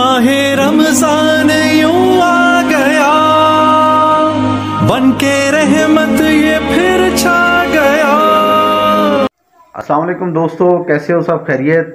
माहे रमज़ान यूँ आ गया। बन के रहमत ये फिर छा गया। अस्सलाम वालेकुम दोस्तों, कैसे हो सब? खैरियत?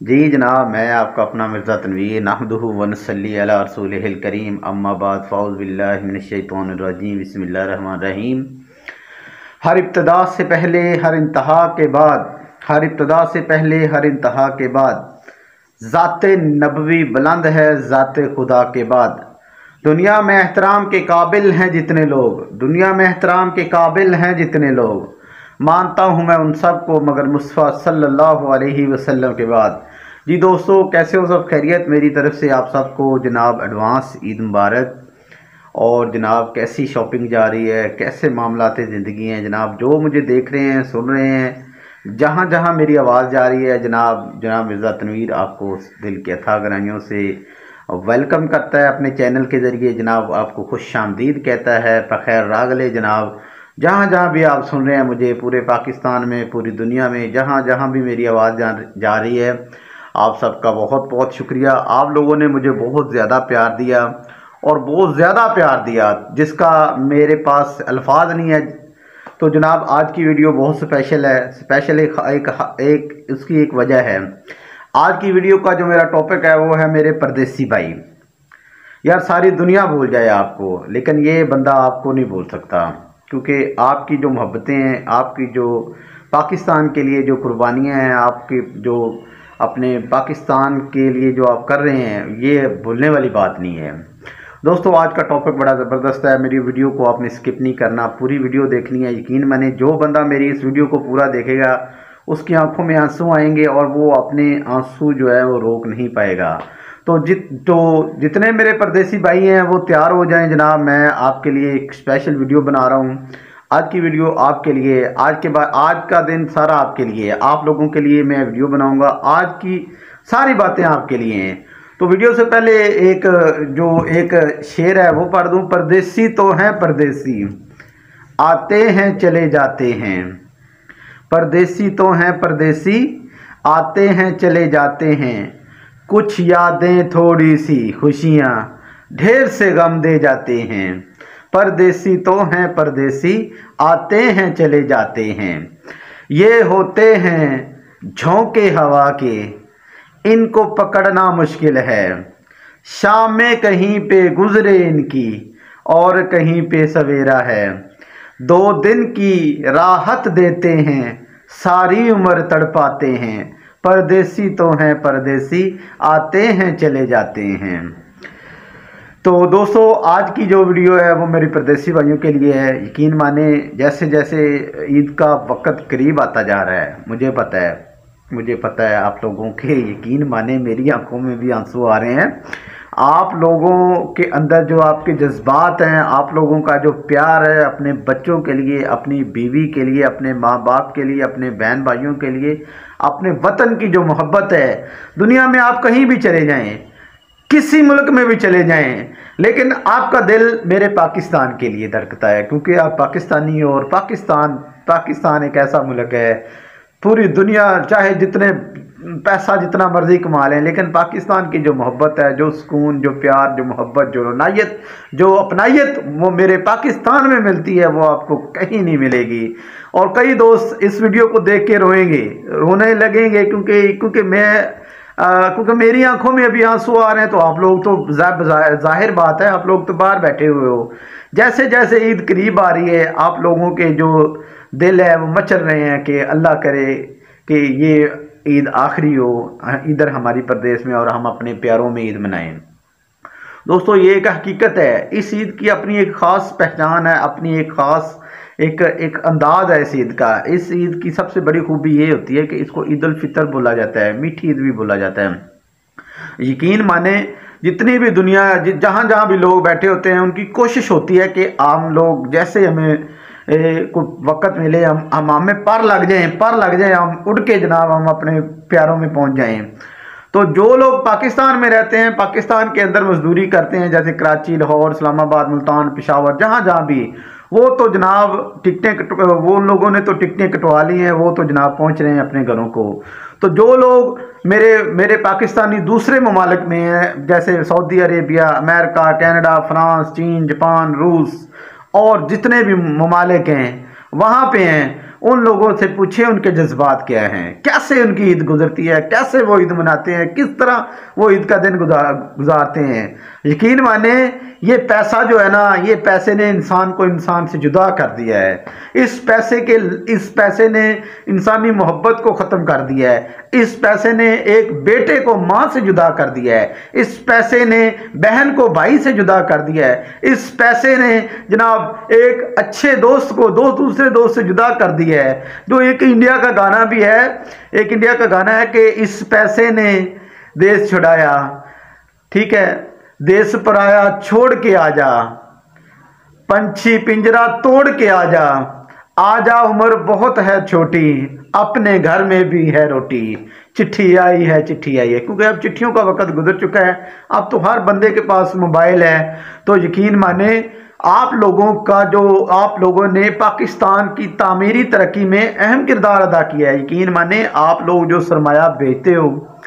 जी जनाब, मैं आपका अपना मिर्ज़ा तनवीर नाहदहू वनसली अला रसूल करीम। अम्माबाद फ़ाउज़बिल्लिमिनशैतरजीम बसमीम हर इब्तदा से पहले, हर इंतहा के बाद, हर इब्तदा से पहले, हर इंतहा के बाद ज़ात नबवी बुलंद है ज़ात खुदा के बाद। दुनिया में एहतराम के काबिल हैं जितने लोग। दुनिया में एहतराम के काबिल हैं जितने लोग। मानता हूँ मैं उन सबको मगर मुस्तफ़ा सल्लल्लाहु अलैहि वसल्लम के बाद। जी दोस्तों, कैसे हो सब? खैरियत? मेरी तरफ़ से आप सबको जनाब एडवांस ईद मुबारक। और जनाब, कैसी शॉपिंग जा रही है? कैसे मामला ज़िंदगी हैं? जनाब, जो मुझे देख रहे हैं, सुन रहे हैं जहाँ जहाँ मेरी आवाज़ जा रही है जनाब जनाब मिर्ज़ा तनवीर आपको दिल के अथा गराइयों से वेलकम करता है अपने चैनल के ज़रिए जनाब आपको खुश आमदीद कहता है। बखैर रागले जनाब जहाँ जहाँ भी आप सुन रहे हैं मुझे पूरे पाकिस्तान में पूरी दुनिया में जहाँ जहाँ भी मेरी आवाज़ जा, जा रही है आप सबका बहुत बहुत शुक्रिया। आप लोगों ने मुझे बहुत ज़्यादा प्यार दिया और बहुत ज़्यादा प्यार दिया जिसका मेरे पास अल्फाज नहीं है तो जनाब आज की वीडियो बहुत स्पेशल है। स्पेशल एक एक, एक उसकी एक वजह है। आज की वीडियो का जो मेरा टॉपिक है वो है मेरे परदेसी भाई। यार सारी दुनिया भूल जाए आपको लेकिन ये बंदा आपको नहीं भूल सकता। क्योंकि आपकी जो मोहब्बतें हैं आपकी जो पाकिस्तान के लिए जो कुर्बानियाँ हैं आपकी जो अपने पाकिस्तान के लिए जो आप कर रहे हैं ये भूलने वाली बात नहीं है। दोस्तों, आज का टॉपिक बड़ा ज़बरदस्त है। मेरी वीडियो को आपने स्किप नहीं करना। पूरी वीडियो देखनी है, यकीन मैंने, जो बंदा मेरी इस वीडियो को पूरा देखेगा, उसकी आँखों में आँसू आएँगे और वो अपने आँसू जो है, वो रोक नहीं पाएगा। तो जित तो जितने मेरे परदेसी भाई हैं, वो तैयार हो जाएँ जनाब। मैं आपके लिए एक स्पेशल वीडियो बना रहा हूँ। आज की वीडियो आपके लिए, आज के बाद, आज का दिन सारा आपके लिए। आप लोगों के लिए मैं वीडियो बनाऊँगा। आज की सारी बातें आपके लिए। हैं तो वीडियो से पहले एक, जो एक शेर है, वो पढ़ दूँ। परदेसी तो हैं परदेसी। आते हैं, चले जाते हैं। परदेसी तो हैं परदेसी। आते हैं, चले जाते हैं। कुछ यादें थोड़ी सी खुशियाँ ढेर से गम दे जाते हैं। परदेसी तो हैं परदेसी। आते हैं, चले जाते हैं। ये होते हैं झोंके हवा के। इनको पकड़ना मुश्किल है। शाम में कहीं पे गुजरे इनकी, और कहीं पे सवेरा है। दो दिन की राहत देते हैं, सारी उम्र तड़पाते हैं। परदेसी तो हैं, परदेसी आते हैं, चले जाते हैं। तो दोस्तों, आज की जो वीडियो है, वो मेरी परदेसी भाइयों के लिए है। यकीन माने जैसे जैसे ईद का वक्त करीब आता जा रहा है, मुझे पता है। मुझे पता है आप लोगों के यकीन माने मेरी आँखों में भी आँसू आ रहे हैं। आप लोगों के अंदर जो आपके जज्बात हैं, आप लोगों का जो प्यार है अपने बच्चों के लिए, अपनी बीवी के लिए, अपने माँ बाप के लिए, अपने बहन भाइयों के लिए, अपने वतन की जो मोहब्बत है, दुनिया में आप कहीं भी चले जाएँ, किसी मुल्क में भी चले जाएँ, लेकिन आपका दिल मेरे पाकिस्तान के लिए धड़कता है, क्योंकि आप पाकिस्तानी हो और पाकिस्तान पाकिस्तान एक ऐसा मुल्क है पूरी दुनिया चाहे जितने पैसा जितना मर्ज़ी कमा लें, लेकिन पाकिस्तान की जो मोहब्बत है, जो सुकून, जो प्यार, जो मोहब्बत, जो रनाइत जो अपनाइत वो मेरे पाकिस्तान में मिलती है, वो आपको कहीं नहीं मिलेगी। और कई दोस्त इस वीडियो को देख के रोएँगे, रोने लगेंगे, क्योंकि क्योंकि मैं क्योंकि मेरी आँखों में अभी आँसू आ रहे हैं तो आप लोग तो ज़ाहिर बात है, आप लोग तो बाहर बैठे हुए हो। जैसे जैसे ईद करीब आ रही है, आप लोगों के जो दिल है, वो मचल रहे हैं कि अल्लाह करे कि ये ईद आखिरी हो, इधर हमारी प्रदेश में और हम अपने प्यारों में ईद मनाएँ। दोस्तों, ये एक हकीकत है, इस ईद की अपनी एक ख़ास पहचान है, अपनी एक ख़ास, एक एक अंदाज है इस ईद का। इस ईद की सबसे बड़ी खूबी ये होती है कि इसको ईद फितर बोला जाता है, मीठी ईद भी बोला जाता है। यकीन माने, जितनी भी दुनिया जहाँ जहाँ भी लोग बैठे होते हैं, उनकी कोशिश होती है कि आम लोग जैसे हमें कोई वक्त मिले हम हम हमें पर लग जाएँ पर लग जाएँ हम उड़ के जनाब हम अपने प्यारों में पहुँच जाएँ तो जो लोग पाकिस्तान में रहते हैं पाकिस्तान के अंदर मजदूरी करते हैं जैसे कराची लाहौर इस्लामाबाद मुल्तान पिशावर जहाँ जहाँ भी वो तो जनाब टिकटें वो लोगों ने तो टिकटें कटवा ली हैं, वो तो जनाब पहुँच रहे हैं अपने घरों को। तो जो लोग मेरे मेरे पाकिस्तानी दूसरे ममालिक में हैं, जैसे Saudi Arabia, America, Canada, France, चीन, जापान, रूस और जितने भी ममालिक हैं, वहाँ पे हैं, उन लोगों से पूछे उनके जज्बात क्या हैं। कैसे उनकी ईद गुजरती है? कैसे वो ईद मनाते हैं? किस तरह वो ईद का दिन गुजार, गुजारते हैं? यकीन माने ये पैसा जो है ना, ये पैसे ने इंसान को इंसान से जुदा कर दिया है। इस पैसे के, इस पैसे ने इंसानी मोहब्बत को ख़त्म कर दिया है। इस पैसे ने एक बेटे को माँ से जुदा कर दिया है। इस पैसे ने बहन को भाई से जुदा कर दिया है। इस पैसे ने जनाब एक अच्छे दोस्त को दो दूसरे दोस्त से जुदा कर दिया है। जो एक इंडिया का गाना भी है, एक इंडिया का गाना है कि इस पैसे ने देश छुड़ाया। ठीक है? देश पर आया छोड़ के आ जा। पंछी पिंजरा तोड़ के आ जा। आ जा उम्र बहुत है छोटी, अपने घर में भी है रोटी। चिट्ठी आई है, चिट्ठी आई है। क्योंकि अब चिट्ठियों का वक्त गुजर चुका है, अब तो हर बंदे के पास मोबाइल है। तो यकीन माने, आप लोगों का जो, आप लोगों ने पाकिस्तान की तामीरी तरक्की में अहम किरदार अदा किया है। यकीन माने, आप लोग जो सरमाया बेचते हो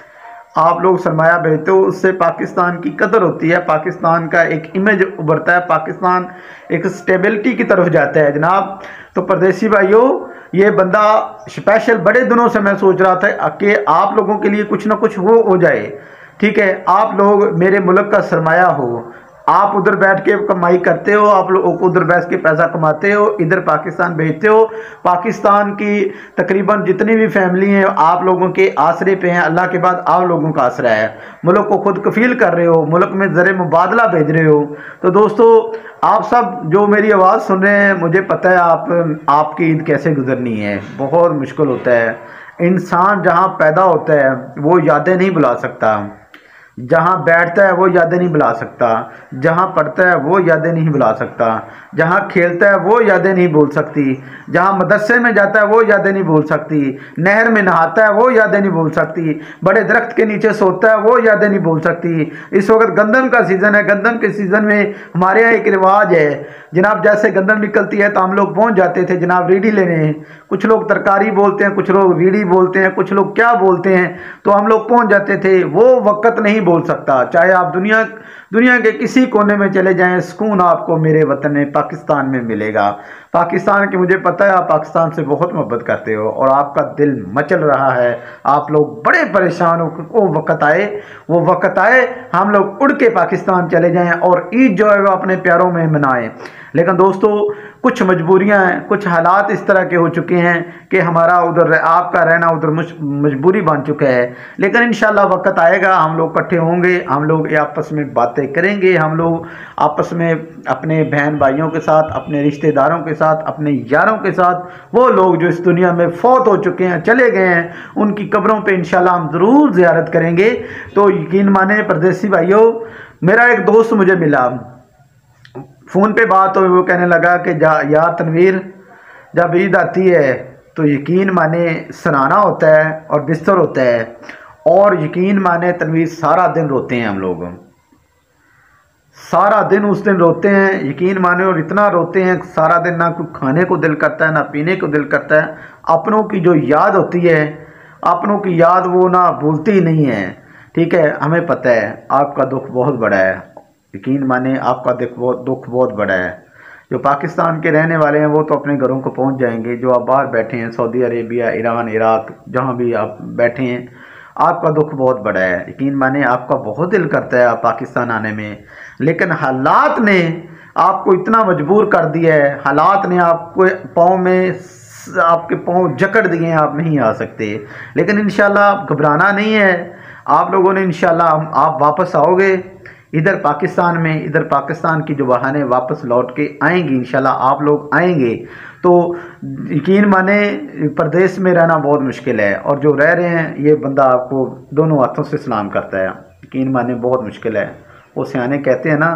आप लोग सरमाया भेजते हो, उससे पाकिस्तान की कदर होती है। पाकिस्तान का एक इमेज उभरता है, पाकिस्तान एक स्टेबिलिटी की तरफ़ जाता है। जनाब तो परदेसी भाइयों, ये बंदा स्पेशल बड़े दिनों से मैं सोच रहा था कि आप लोगों के लिए कुछ ना कुछ वो हो जाए। ठीक है, आप लोग मेरे मुल्क का सरमाया हो। आप उधर बैठ के कमाई करते हो, आप लोग उधर बैठ के पैसा कमाते हो, इधर पाकिस्तान भेजते हो। पाकिस्तान की तकरीबन जितनी भी फैमिली हैं, आप लोगों के आसरे पे हैं। अल्लाह के बाद आप लोगों का आसरा है। मुल्क को खुद कफील कर रहे हो, मुल्क में ज़र मुबादला भेज रहे हो। तो दोस्तों, आप सब जो मेरी आवाज़ सुन रहे हैं, मुझे पता है आप, आपकी ईद कैसे गुजरनी है। बहुत मुश्किल होता है। इंसान जहाँ पैदा होता है, वो यादें नहीं बुला सकता। जहाँ बैठता है वो यादें नहीं बुला सकता, जहाँ पढ़ता है वो यादें नहीं बुला सकता, जहाँ खेलता है वो यादें नहीं भूल सकती, जहाँ मदरसे में जाता है वो यादें नहीं भूल सकती, नहर में नहाता है वो यादें नहीं भूल सकती, बड़े दरख्त के नीचे सोता है वो यादें नहीं भूल सकती। इस वक्त गंदम का सीज़न है, गंदम के सीज़न में हमारे यहाँ एक रिवाज है, जनाब जैसे गंदम निकलती है तो हम लोग पहुँच जाते थे जनाब रीढ़ी लेने। कुछ लोग तरकारी बोलते हैं, कुछ लोग रीढ़ी बोलते हैं, कुछ लोग क्या बोलते हैं तो हम लोग पहुँच जाते थे। वो वक़्त नहीं बोल सकता। चाहे आप दुनिया दुनिया के किसी कोने में चले जाएँ, सुकून आपको मेरे वतन पाकिस्तान में मिलेगा। पाकिस्तान की मुझे पता है, आप पाकिस्तान से बहुत मोहब्बत करते हो और आपका दिल मचल रहा है। आप लोग बड़े परेशान हो वो वक़्त आए, वो वक़्त आए, हम लोग उड़ के पाकिस्तान चले जाएँ और ईद जो है वो अपने प्यारों में मनाएँ। लेकिन दोस्तों, कुछ मजबूरियाँ हैं, कुछ हालात इस तरह के हो चुके हैं कि हमारा उधर, आपका रहना उधर मजबूरी बन चुका है। लेकिन इन वक्त आएगा, हम लोग इकट्ठे होंगे, हम लोग आपस में बातें करेंगे, हम लोग आपस में अपने बहन भाइयों के साथ, अपने रिश्तेदारों के साथ, अपने यारों के साथ। वो लोग जो इस दुनिया में फौत हो चुके हैं, चले गए हैं, उनकी कब्रों पर इन हम ज़रूर ज़्यारत करेंगे। तो यकीन माने, परदेसी भाइयों, मेरा एक दोस्त मुझे मिला। फ़ोन पे बात हो वो कहने लगा कि यार तनवीर, जब ईद आती है तो यकीन माने सनाना होता है और बिस्तर होता है। और यकीन माने तनवीर सारा दिन रोते हैं हम लोग। सारा दिन उस दिन रोते हैं, यकीन माने और इतना रोते हैं, सारा दिन ना कुछ खाने को दिल करता है, ना पीने को दिल करता है। अपनों की जो याद होती है, अपनों की याद वो ना भूलती ही नहीं है। ठीक है, हमें पता है, आपका दुख बहुत बड़ा है। यकीन माने आपका दुख बहुत दुख बहुत बड़ा है। जो पाकिस्तान के रहने वाले हैं, वो तो अपने घरों को पहुँच जाएँगे। जो आप बाहर बैठे हैं, सऊदी अरेबिया, ईरान, इराक, जहाँ भी आप बैठे हैं आपका दुख बहुत बड़ा है। यकीन माने आपका बहुत दिल करता है आप पाकिस्तान आने में। लेकिन हालात ने आपको इतना मजबूर कर दिया है। हालात ने आपको पाँव में आपके पाँव जकड़ दिए हैं, आप नहीं आ सकते। लेकिन इन घबराना नहीं है। आप लोगों ने इन आप वापस आओगे। इधर पाकिस्तान में, इधर पाकिस्तान की जो बहाने वापस लौट के आएँगी, इंशाल्लाह आप लोग आएँगे। तो यकीन माने, प्रदेश में रहना बहुत मुश्किल है और जो रह रहे हैं, ये बंदा आपको दोनों हाथों से सलाम करता है। यकीन माने बहुत मुश्किल है। वो सियाने कहते हैं ना,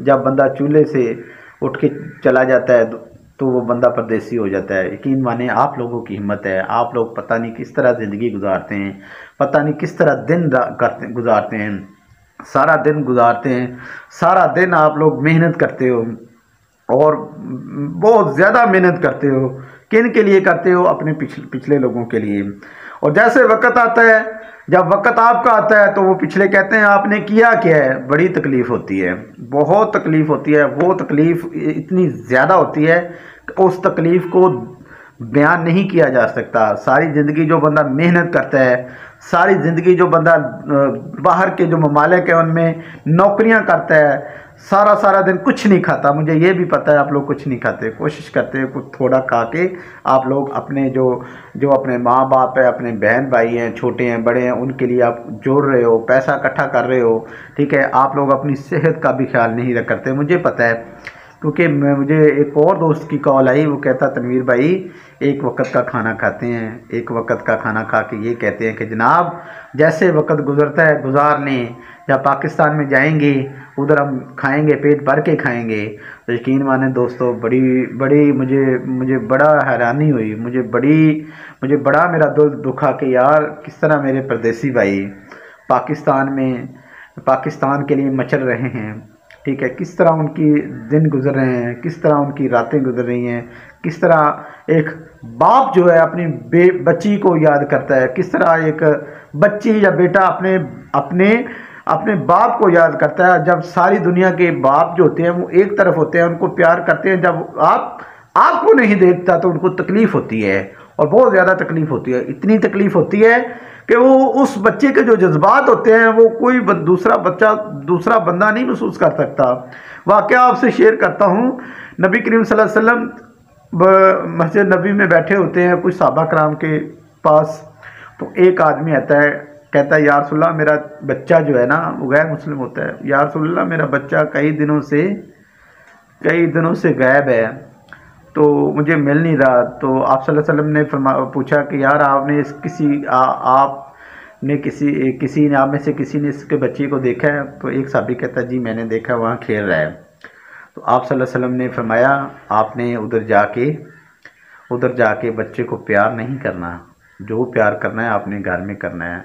जब बंदा चूल्हे से उठ के चला जाता है तो वो बंदा परदेसी हो जाता है। यकीन माने आप लोगों की हिम्मत है। आप लोग पता नहीं किस तरह ज़िंदगी गुजारते हैं, पता नहीं किस तरह दिन करते गुजारते हैं। सारा दिन गुजारते हैं, सारा दिन आप लोग मेहनत करते हो और बहुत ज़्यादा मेहनत करते हो, किन के लिए करते हो? अपने पिछले पिछले लोगों के लिए। और जैसे वक्त आता है, जब वक्त आपका आता है तो वो पिछले कहते हैं, आपने किया क्या है? बड़ी तकलीफ़ होती है, बहुत तकलीफ़ होती है, वो तकलीफ़ इतनी ज़्यादा होती है, उस तकलीफ़ को बयान नहीं किया जा सकता। सारी ज़िंदगी जो बंदा मेहनत करता है, सारी ज़िंदगी जो बंदा बाहर के जो ममालिक हैं उनमें नौकरियाँ करता है, सारा सारा दिन कुछ नहीं खाता। मुझे ये भी पता है, आप लोग कुछ नहीं खाते। कोशिश करते हैं कुछ थोड़ा खा के आप लोग अपने जो जो अपने माँ बाप है, अपने बहन भाई हैं, छोटे हैं, बड़े हैं, उनके लिए आप जोड़ रहे हो, पैसा इकट्ठा कर रहे हो, ठीक है? आप लोग अपनी सेहत का भी ख्याल नहीं रख करते। मुझे पता है क्योंकि मैं, मुझे एक और दोस्त की कॉल आई, वो कहता, तनवीर भाई, एक वक्त का खाना खाते हैं, एक वक्त का खाना खा के ये कहते हैं कि, जनाब, जैसे वक्त गुजरता है, गुजार लें या पाकिस्तान में जाएँगे, उधर हम खाएँगे, पेट भर के खाएँगे। तो यकीन माने दोस्तों, बड़ी बड़ी मुझे मुझे बड़ा हैरानी हुई, मुझे बड़ी, मुझे बड़ा मेरा दिल दुखा कि, यार, किस तरह मेरे परदेसी भाई पाकिस्तान में, पाकिस्तान के लिए मचल रहे हैं। ठीक है, किस तरह उनकी दिन गुजर रहे हैं, किस तरह उनकी रातें गुजर रही हैं, किस तरह एक बाप जो है अपनी बे, बच्ची को याद करता है, किस तरह एक बच्ची या बेटा अपने अपने अपने बाप को याद करता है, जब सारी दुनिया के बाप जो होते हैं, वो एक तरफ़ होते हैं, उनको प्यार करते हैं, जब आप, आपको नहीं देखता तो उनको तकलीफ़ होती है। और बहुत ज़्यादा तकलीफ़ होती है। इतनी तकलीफ़ होती है कि वो उस बच्चे के जो जज्बात होते हैं, वो कोई दूसरा बच्चा, दूसरा बंदा नहीं महसूस कर सकता। वाक़ आपसे शेयर करता हूँ, नबी करीम वसल्लम मस्जिद नबी में बैठे होते हैं कुछ साबा कराम के पास तो एक आदमी आता है, कहता है यारसोल्ला मेरा बच्चा जो है ना, वो गैर मुस्लिम होता है। यारसोल्ला मेरा बच्चा कई दिनों से, कई दिनों से गायब है। तो मुझे मिल नहीं रहा। तो आप वसल्लम ने फरमा पूछा कि यार आपने इस किसी आ, आप ने किसी किसी ने आप में से किसी ने इसके बच्चे को देखा है? तो एक साबी कहता जी मैंने देखा वहाँ खेल रहा है। तो आप वसल्लम ने फरमाया आपने उधर जाके उधर जाके बच्चे को प्यार नहीं करना। जो प्यार करना है आपने घर में करना है।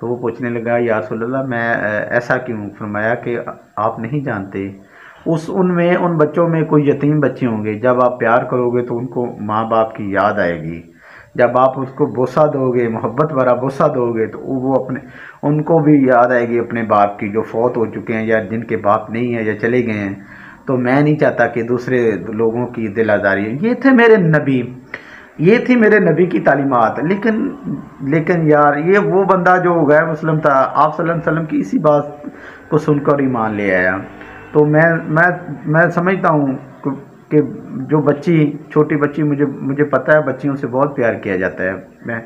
तो वो पूछने लगा यार सल्ला मैं ऐसा क्यों? फरमाया कि आप नहीं जानते उस उनमें, उन बच्चों में कोई यतीम बच्चे होंगे। जब आप प्यार करोगे तो उनको माँ बाप की याद आएगी। जब आप उसको बोसा दोगे, मोहब्बत भरा बोसा दोगे तो वो अपने, उनको भी याद आएगी अपने बाप की, जो फौत हो चुके हैं या जिनके बाप नहीं है या चले गए हैं। तो मैं नहीं चाहता कि दूसरे लोगों की दिल आज़ारी ये थे मेरे नबी। ये थी मेरे नबी की तालीमत। लेकिन लेकिन यार, ये वो बंदा जो गैर मुस्लिम था, आप वसल्लम की इसी बात को सुनकर ही मान ले आया। तो मैं मैं मैं समझता हूँ कि जो बच्ची, छोटी बच्ची मुझे मुझे पता है, बच्चियों से बहुत प्यार किया जाता है। मैं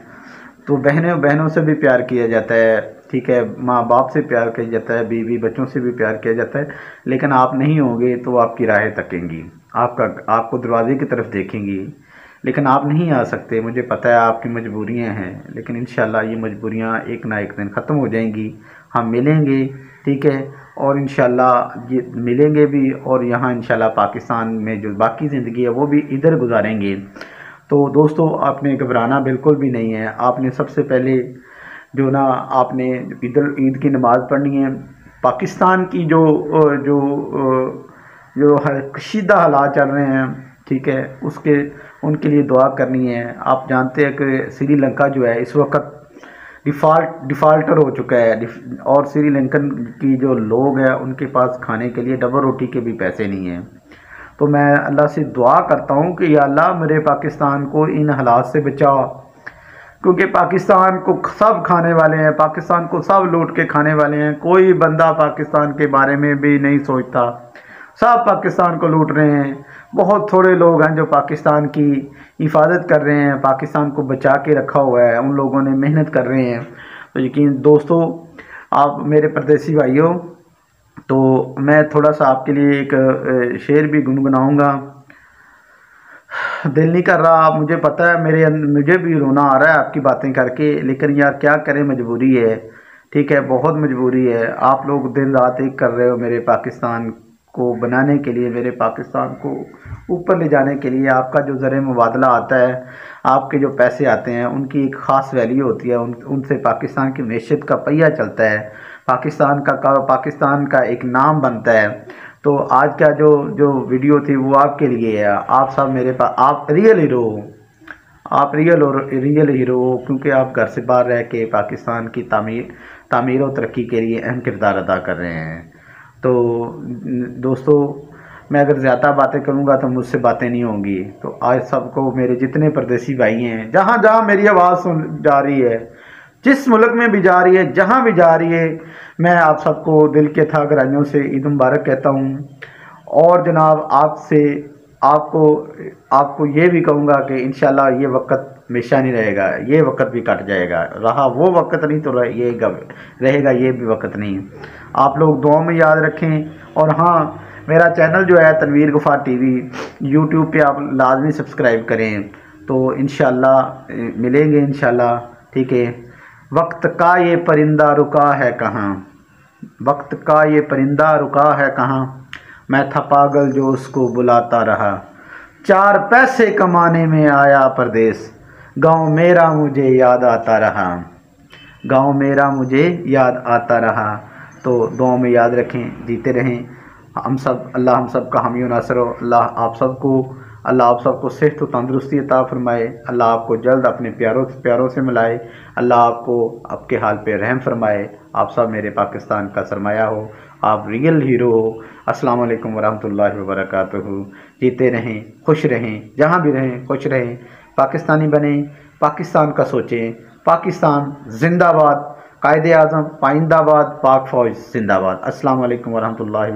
तो बहनों बहनों से भी प्यार किया जाता है, ठीक है? माँ बाप से प्यार किया जाता है, बीवी बच्चों से भी प्यार किया जाता है। लेकिन आप नहीं होंगे तो आपकी राहें तकेंगी आपका, आपको दरवाजे की तरफ़ देखेंगी। लेकिन आप नहीं आ सकते। मुझे पता है आपकी मजबूरियाँ हैं। लेकिन इन ये मजबूरियाँ एक ना एक दिन ख़त्म हो जाएँगी। हम मिलेंगे, ठीक है? और इन ये मिलेंगे भी और यहाँ इन पाकिस्तान में जो बाकी ज़िंदगी है वो भी इधर गुजारेंगे। तो दोस्तों, आपने घबराना बिल्कुल भी नहीं है। आपने सबसे पहले जो ना आपने इधर ईद की नमाज़ पढ़नी है। पाकिस्तान की जो जो जो हर कशीदा हालात चल रहे हैं, ठीक है, उसके, उनके लिए दुआ करनी है। आप जानते हैं कि श्रीलंका जो है, इस वक्त डिफ़ाल्ट, डिफ़ाल्टर हो चुका है। और श्रीलंकन की जो लोग हैं, उनके पास खाने के लिए डबल रोटी के भी पैसे नहीं हैं। तो मैं अल्लाह से दुआ करता हूँ कि अल्लाह मेरे पाकिस्तान को इन हालात से बचाओ। क्योंकि पाकिस्तान को सब खाने वाले हैं, पाकिस्तान को सब लूट के खाने वाले हैं। कोई बंदा पाकिस्तान के बारे में भी नहीं सोचता। सब पाकिस्तान को लूट रहे हैं। बहुत थोड़े लोग हैं जो पाकिस्तान की हिफाजत कर रहे हैं, पाकिस्तान को बचा के रखा हुआ है, उन लोगों ने मेहनत कर रहे हैं। तो यकीन, दोस्तों, आप मेरे परदेसी भाइयों तो मैं थोड़ा सा आपके लिए एक शेर भी गुनगुनाऊँगा। दिल नहीं कर रहा, मुझे पता है, मेरे मुझे भी रोना आ रहा है आपकी बातें करके, लेकिन यार क्या करें, मजबूरी है। ठीक है, बहुत मजबूरी है। आप लोग दिन रात एक कर रहे हो मेरे पाकिस्तान को बनाने के लिए मेरे पाकिस्तान को ऊपर ले जाने के लिए आपका जो ज़र मुबादला आता है आपके जो पैसे आते हैं उनकी एक ख़ास वैल्यू होती है। उन उनसे पाकिस्तान की मीशत का पहिया चलता है। पाकिस्तान का, का पाकिस्तान का एक नाम बनता है। तो आज का जो जो वीडियो थी वो आपके लिए है। आप सब मेरे पास आप रियल हीरो हो। आप रियल और रियल हीरो हो क्योंकि आप घर से बाहर रह के पाकिस्तान की तामीर तामीर और तरक्की के लिए अहम किरदार अदा कर रहे हैं। तो दोस्तों, मैं अगर ज़्यादा बातें करूँगा तो मुझसे बातें नहीं होंगी। तो आज सबको मेरे जितने परदेसी भाई हैं, जहाँ जहाँ मेरी आवाज़ सुन जा रही है, जिस मुल्क में भी जा रही है, जहाँ भी जा रही है, मैं आप सबको दिल के था ग्राइयों से ईद मुबारक कहता हूँ। और जनाब, आपसे आपको आपको ये भी कहूँगा कि इन ये वक्त हमेशा नहीं रहेगा, ये वक्त भी कट जाएगा। रहा वो वक्त नहीं तो ये रहेगा ये भी वक्त नहीं। आप लोग दुआ में याद रखें और हाँ मेरा चैनल जो है तनवीर गुफार टीवी, यूट्यूब पे आप लाजमी सब्सक्राइब करें। तो इन मिलेंगे इन ठीक है? वक्त का ये परिंदा रुका है कहाँ? वक्त का ये परिंदा रुका है कहाँ? मैं था पागल जो उसको बुलाता रहा। चार पैसे कमाने में आया परदेश गाँव मेरा मुझे याद आता रहा। गाँव मेरा मुझे याद आता रहा। तो दुआ में याद रखें, जीते रहें। हम सब, अल्लाह हम सब का हामी नासर अल्लाह आप सबको अल्लाह आप सबको सेहत तंदरुस्ती अता फरमाए। अल्लाह आपको जल्द अपने प्यारों से प्यारों से मिलाए। अल्लाह आपको आपके हाल पे रहम फरमाए। आप सब मेरे पाकिस्तान का सरमाया हो। आप रियल हीरो हो। अस्सलाम वालेकुम वरहमतुल्लाहि वबरकातुहू। जीते रहें, खुश रहें, जहाँ भी रहें, खुश रहें। पाकिस्तानी बने, पाकिस्तान का सोचें। पाकिस्तान जिंदाबाद। कायद आज़म पाइंदाबाद, पाक फ़ौज जिंदाबाद। अस्सलाम वालेकुम वरहमतुल्लाहि